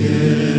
Yeah.